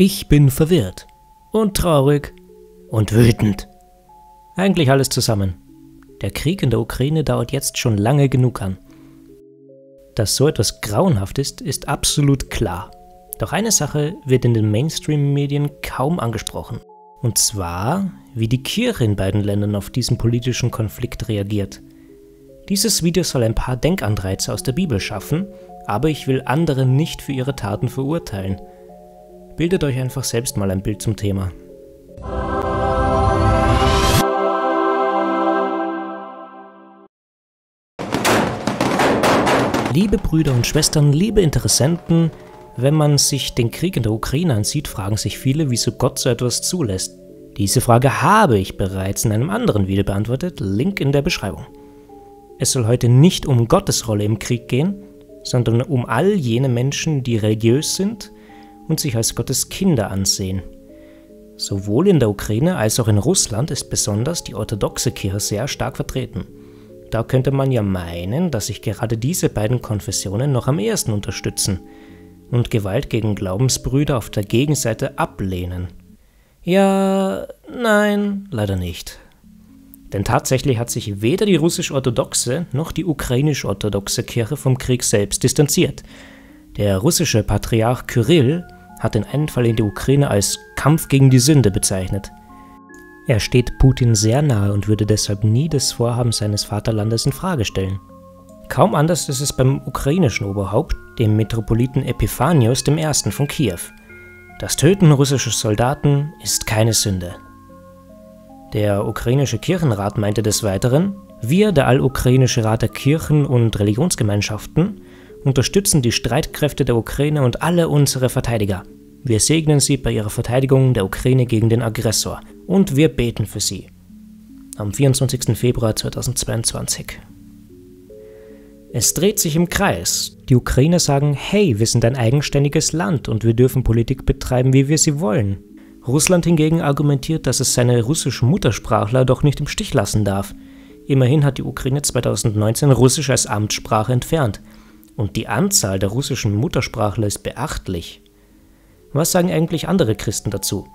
Ich bin verwirrt und traurig und wütend. Eigentlich alles zusammen. Der Krieg in der Ukraine dauert jetzt schon lange genug an. Dass so etwas grauenhaft ist, ist absolut klar. Doch eine Sache wird in den Mainstream-Medien kaum angesprochen. Und zwar, wie die Kirche in beiden Ländern auf diesen politischen Konflikt reagiert. Dieses Video soll ein paar Denkanreize aus der Bibel schaffen, aber ich will andere nicht für ihre Taten verurteilen. Bildet euch einfach selbst mal ein Bild zum Thema. Liebe Brüder und Schwestern, liebe Interessenten, wenn man sich den Krieg in der Ukraine ansieht, fragen sich viele, wieso Gott so etwas zulässt. Diese Frage habe ich bereits in einem anderen Video beantwortet, Link in der Beschreibung. Es soll heute nicht um Gottes Rolle im Krieg gehen, sondern um all jene Menschen, die religiös sind und sich als Gottes Kinder ansehen. Sowohl in der Ukraine als auch in Russland ist besonders die orthodoxe Kirche sehr stark vertreten. Da könnte man ja meinen, dass sich gerade diese beiden Konfessionen noch am ehesten unterstützen und Gewalt gegen Glaubensbrüder auf der Gegenseite ablehnen. Ja, nein, leider nicht. Denn tatsächlich hat sich weder die russisch-orthodoxe noch die ukrainisch-orthodoxe Kirche vom Krieg selbst distanziert. Der russische Patriarch Kyrill hat den Einfall in die Ukraine als Kampf gegen die Sünde bezeichnet. Er steht Putin sehr nahe und würde deshalb nie das Vorhaben seines Vaterlandes in Frage stellen. Kaum anders ist es beim ukrainischen Oberhaupt, dem Metropoliten Epiphanios I. von Kiew. Das Töten russischer Soldaten ist keine Sünde. Der ukrainische Kirchenrat meinte des Weiteren, wir, der Allukrainische Rat der Kirchen und Religionsgemeinschaften, unterstützen die Streitkräfte der Ukraine und alle unsere Verteidiger. Wir segnen sie bei ihrer Verteidigung der Ukraine gegen den Aggressor und wir beten für sie. Am 24. Februar 2022. Es dreht sich im Kreis. Die Ukrainer sagen, hey, wir sind ein eigenständiges Land und wir dürfen Politik betreiben, wie wir sie wollen. Russland hingegen argumentiert, dass es seine russischen Muttersprachler doch nicht im Stich lassen darf. Immerhin hat die Ukraine 2019 Russisch als Amtssprache entfernt. Und die Anzahl der russischen Muttersprachler ist beachtlich. Was sagen eigentlich andere Christen dazu?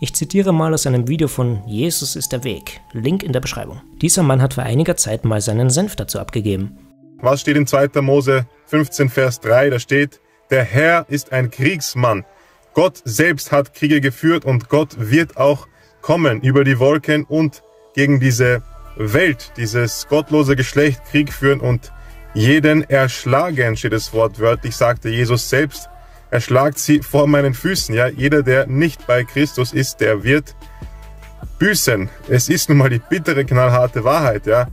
Ich zitiere mal aus einem Video von Jesus ist der Weg, Link in der Beschreibung. Dieser Mann hat vor einiger Zeit mal seinen Senf dazu abgegeben. Was steht in 2. Mose 15, Vers 3? Da steht, der Herr ist ein Kriegsmann. Gott selbst hat Kriege geführt und Gott wird auch kommen über die Wolken und gegen diese Welt, dieses gottlose Geschlecht Krieg führen und jeden erschlagen, steht es wortwörtlich, sagte Jesus selbst er schlagt sie vor meinen Füßen. Ja, jeder, der nicht bei Christus ist, der wird büßen. Es ist nun mal die bittere, knallharte Wahrheit. Ja,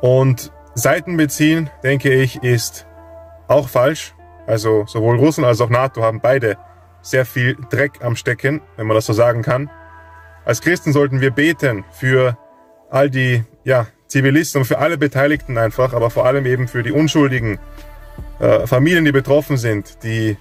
und Seiten beziehen, denke ich, ist auch falsch. Also sowohl Russen als auch NATO haben beide sehr viel Dreck am Stecken, wenn man das so sagen kann. Als Christen sollten wir beten für all die ja, Zivilisten und für alle Beteiligten einfach, aber vor allem eben für die unschuldigen äh, Familien, die betroffen sind, die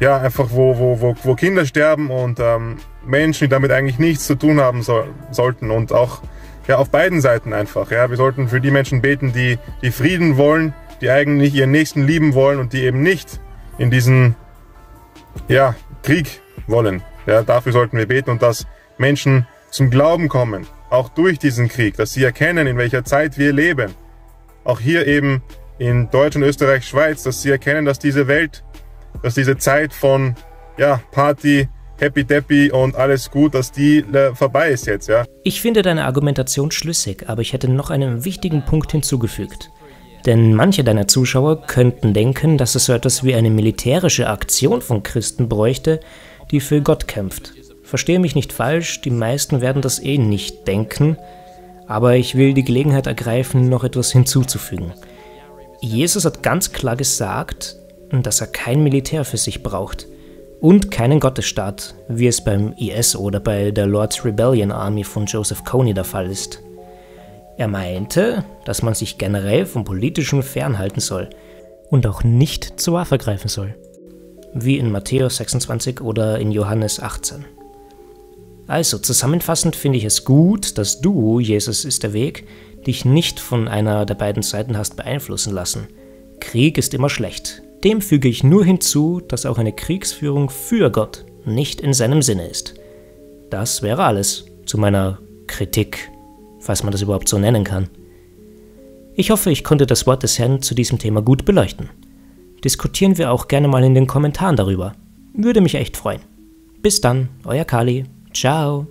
ja, einfach wo, wo, wo, wo Kinder sterben und ähm, Menschen, die damit eigentlich nichts zu tun haben so, sollten und auch ja, auf beiden Seiten einfach. Ja. Wir sollten für die Menschen beten, die, die Frieden wollen, die eigentlich ihren Nächsten lieben wollen und die eben nicht in diesen ja, Krieg wollen. Ja, dafür sollten wir beten und dass Menschen zum Glauben kommen, auch durch diesen Krieg, dass sie erkennen, in welcher Zeit wir leben. Auch hier eben in Deutschland, Österreich, Schweiz, dass sie erkennen, dass diese Welt dass diese Zeit von ja, Party, Happy Deppy und alles gut, dass die äh, vorbei ist jetzt, ja. Ich finde deine Argumentation schlüssig, aber ich hätte noch einen wichtigen Punkt hinzugefügt. Denn manche deiner Zuschauer könnten denken, dass es so etwas wie eine militärische Aktion von Christen bräuchte, die für Gott kämpft. Verstehe mich nicht falsch, die meisten werden das eh nicht denken, aber ich will die Gelegenheit ergreifen, noch etwas hinzuzufügen. Jesus hat ganz klar gesagt, dass er kein Militär für sich braucht und keinen Gottesstaat, wie es beim IS oder bei der Lord's Rebellion Army von Joseph Kony der Fall ist. Er meinte, dass man sich generell vom Politischen fernhalten soll und auch nicht zur Waffe greifen soll, wie in Matthäus 26 oder in Johannes 18. Also zusammenfassend finde ich es gut, dass du, Jesus ist der Weg, dich nicht von einer der beiden Seiten hast beeinflussen lassen. Krieg ist immer schlecht, dem füge ich nur hinzu, dass auch eine Kriegsführung für Gott nicht in seinem Sinne ist. Das wäre alles zu meiner Kritik, falls man das überhaupt so nennen kann. Ich hoffe, ich konnte das Wort des Herrn zu diesem Thema gut beleuchten. Diskutieren wir auch gerne mal in den Kommentaren darüber. Würde mich echt freuen. Bis dann, euer Kali. Ciao!